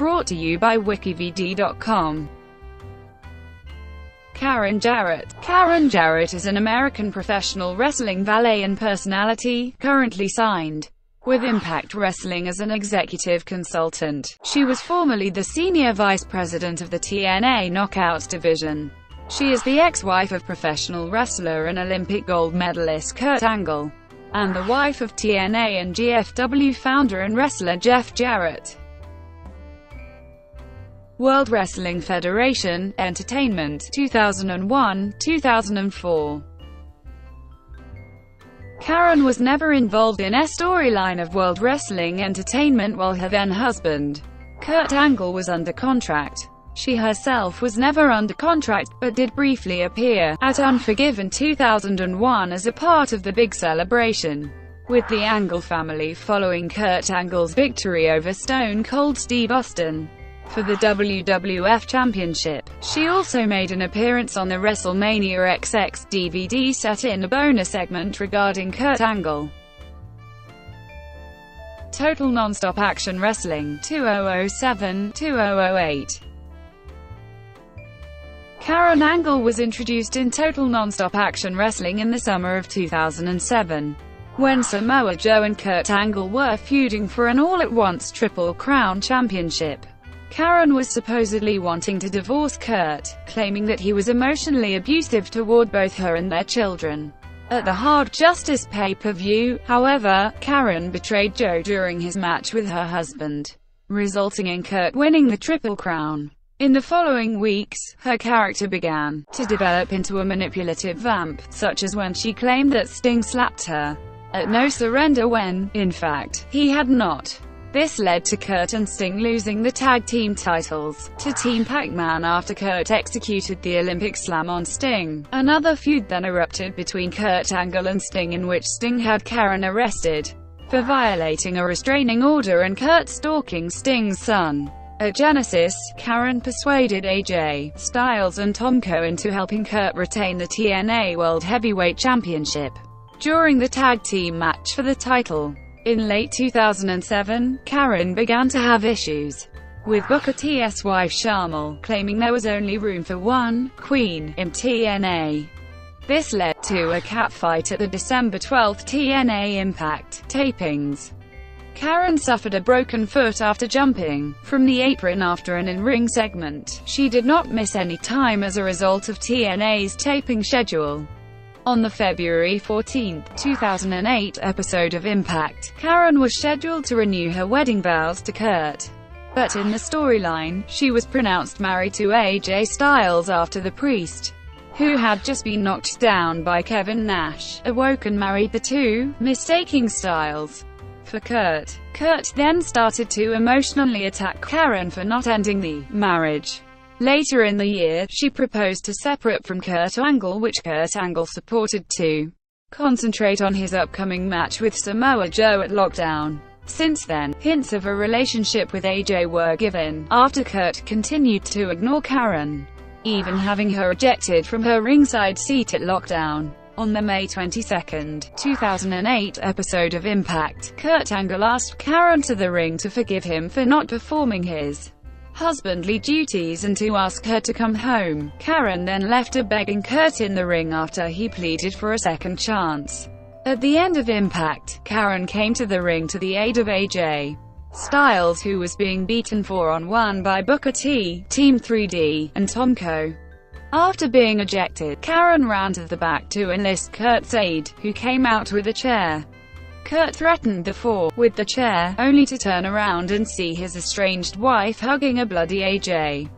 Brought to you by wikividi.com. Karen Jarrett. Karen Jarrett is an American professional wrestling valet and personality, currently signed with Impact Wrestling as an executive consultant. She was formerly the senior vice president of the TNA Knockouts division. She is the ex-wife of professional wrestler and Olympic gold medalist Kurt Angle, and the wife of TNA and GFW founder and wrestler Jeff Jarrett. World Wrestling Federation, Entertainment, 2001-2004 Karen was never involved in a storyline of World Wrestling Entertainment while her then-husband, Kurt Angle was under contract. She herself was never under contract, but did briefly appear at Unforgiven 2001 as a part of the big celebration with the Angle family following Kurt Angle's victory over Stone Cold Steve Austin for the WWF Championship. She also made an appearance on the WrestleMania XX DVD set in a bonus segment regarding Kurt Angle. Total Nonstop Action Wrestling, 2007-2008 Karen Angle was introduced in Total Nonstop Action Wrestling in the summer of 2007, when Samoa Joe and Kurt Angle were feuding for an all-at-once Triple Crown Championship. Karen was supposedly wanting to divorce Kurt, claiming that he was emotionally abusive toward both her and their children. At the Hard Justice pay-per-view, however, Karen betrayed Joe during his match with her husband, resulting in Kurt winning the Triple Crown. In the following weeks, her character began to develop into a manipulative vamp, such as when she claimed that Sting slapped her at No Surrender when, in fact, he had not. This led to Kurt and Sting losing the tag team titles to Team Pac-Man after Kurt executed the Olympic Slam on Sting. Another feud then erupted between Kurt Angle and Sting in which Sting had Karen arrested for violating a restraining order and Kurt stalking Sting's son. At Genesis, Karen persuaded AJ Styles and Tomko into helping Kurt retain the TNA World Heavyweight Championship during the tag team match for the title. In late 2007, Karen began to have issues with Booker T's wife Sharmell, claiming there was only room for one queen in TNA. This led to a catfight at the December 12 TNA Impact tapings. Karen suffered a broken foot after jumping from the apron after an in-ring segment. She did not miss any time as a result of TNA's taping schedule. On the February 14, 2008 episode of Impact, Karen was scheduled to renew her wedding vows to Kurt. But in the storyline, she was pronounced married to AJ Styles after the priest, who had just been knocked down by Kevin Nash, awoke and married the two, mistaking Styles for Kurt. Kurt then started to emotionally attack Karen for not ending the marriage. Later in the year, she proposed to separate from Kurt Angle which Kurt Angle supported to concentrate on his upcoming match with Samoa Joe at Lockdown. Since then, hints of a relationship with AJ were given, after Kurt continued to ignore Karen, even having her ejected from her ringside seat at Lockdown. On the May 22, 2008 episode of Impact, Kurt Angle asked Karen to the ring to forgive him for not performing his husbandly duties and to ask her to come home. Karen then left her begging Kurt in the ring after he pleaded for a second chance. At the end of Impact, Karen came to the ring to the aid of AJ Styles who was being beaten 4-on-1 by Booker T, Team 3D, and Tomko. After being ejected, Karen ran to the back to enlist Kurt's aid, who came out with a chair. Kurt threatened the four with the chair, only to turn around and see his estranged wife hugging a bloody AJ.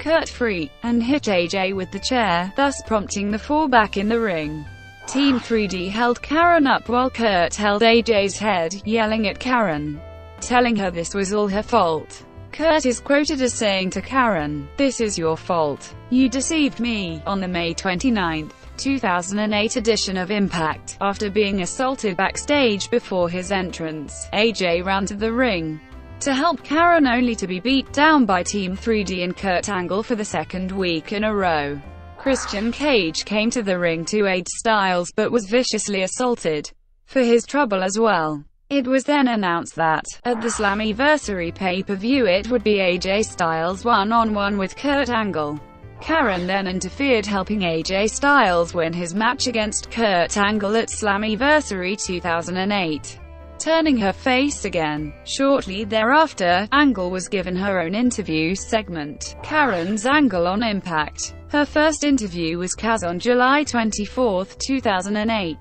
Kurt free, and hit AJ with the chair, thus prompting the four back in the ring. Team 3D held Karen up while Kurt held AJ's head, yelling at Karen, telling her this was all her fault. Kurt is quoted as saying to Karen, This is your fault. You deceived me, on the May 29, 2008 edition of Impact. After being assaulted backstage before his entrance, AJ ran to the ring to help Karen only to be beat down by Team 3D and Kurt Angle for the second week in a row. Christian Cage came to the ring to aid Styles but was viciously assaulted for his trouble as well. It was then announced that, at the Slammiversary pay-per-view it would be AJ Styles one-on-one -on -one with Kurt Angle. Karen then interfered helping AJ Styles win his match against Kurt Angle at Slammiversary 2008 turning her face again. Shortly thereafter, Angle was given her own interview segment, Karen's Angle on Impact. Her first interview was Kaz on July 24, 2008.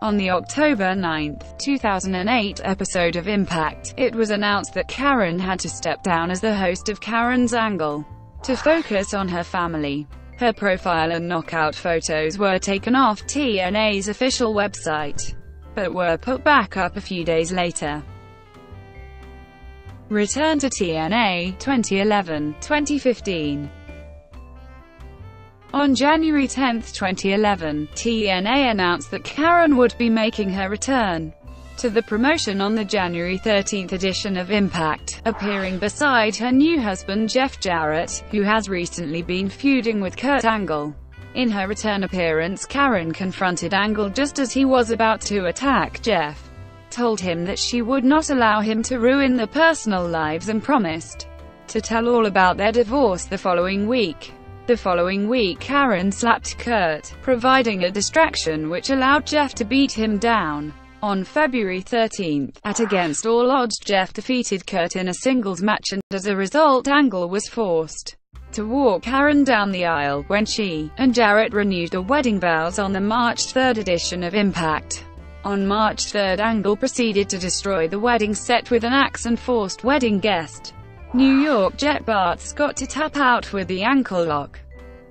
On the October 9, 2008 episode of Impact, it was announced that Karen had to step down as the host of Karen's Angle to focus on her family. Her profile and knockout photos were taken off TNA's official website, but were put back up a few days later. Return to TNA, 2011-2015 on January 10, 2011, TNA announced that Karen would be making her return to the promotion on the January 13 edition of Impact, appearing beside her new husband Jeff Jarrett, who has recently been feuding with Kurt Angle. In her return appearance Karen confronted Angle just as he was about to attack Jeff, told him that she would not allow him to ruin their personal lives and promised to tell all about their divorce the following week. The following week Karen slapped Kurt, providing a distraction which allowed Jeff to beat him down. On February 13, at Against All Odds Jeff defeated Kurt in a singles match and as a result Angle was forced to walk Karen down the aisle, when she and Jarrett renewed their wedding vows on the March 3 edition of Impact. On March 3 Angle proceeded to destroy the wedding set with an axe and forced wedding guest New York Jet Bart Scott to tap out with the ankle lock.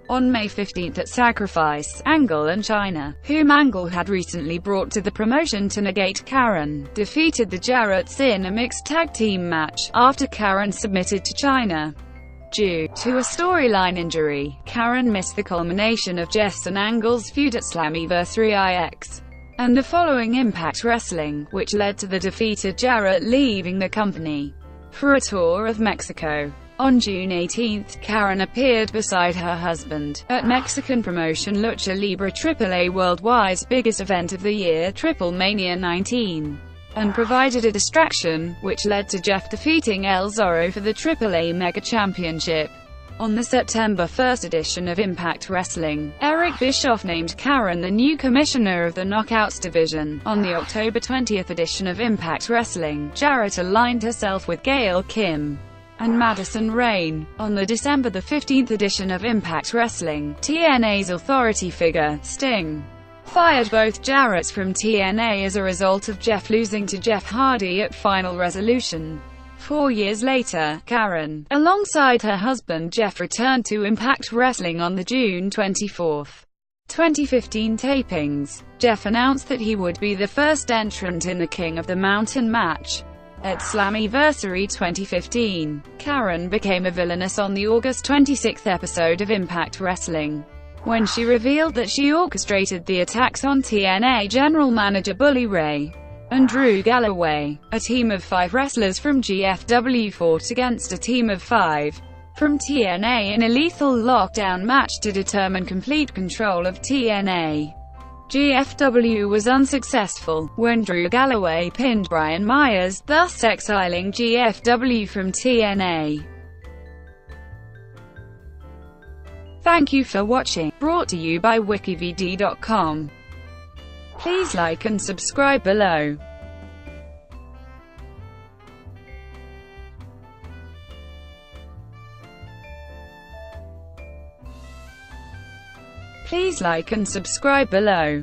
On May 15 at Sacrifice, Angle and Chyna, whom Angle had recently brought to the promotion to negate Karen, defeated the Jarretts in a mixed tag team match, after Karen submitted to Chyna. Due to a storyline injury, Karen missed the culmination of Jeff's and Angle's feud at Slammiversary IX and the following Impact Wrestling, which led to the defeated Jarrett leaving the company for a tour of Mexico. On June 18, Karen appeared beside her husband, at Mexican promotion Lucha Libre AAA Worldwide's biggest event of the year Triplemanía 19, and provided a distraction, which led to Jeff defeating El Zorro for the AAA Mega Championship. On the September 1 edition of Impact Wrestling, Eric Bischoff named Karen the new commissioner of the Knockouts division. On the October 20 edition of Impact Wrestling, Jarrett aligned herself with Gail Kim and Madison Rayne. On the December 15 edition of Impact Wrestling, TNA's authority figure, Sting, fired both Jarrett from TNA as a result of Jeff losing to Jeff Hardy at Final Resolution. Four years later, Karen, alongside her husband Jeff returned to Impact Wrestling on the June 24, 2015 tapings. Jeff announced that he would be the first entrant in the King of the Mountain match. At Slammiversary 2015, Karen became a villainess on the August 26 episode of Impact Wrestling when she revealed that she orchestrated the attacks on TNA general manager Bully Ray and Drew Galloway. A team of five wrestlers from GFW fought against a team of five from TNA in a lethal lockdown match to determine complete control of TNA. GFW was unsuccessful, when Drew Galloway pinned Brian Myers, thus exiling GFW from TNA. Thank you for watching, brought to you by wikividi.com. Please like and subscribe below. Please like and subscribe below.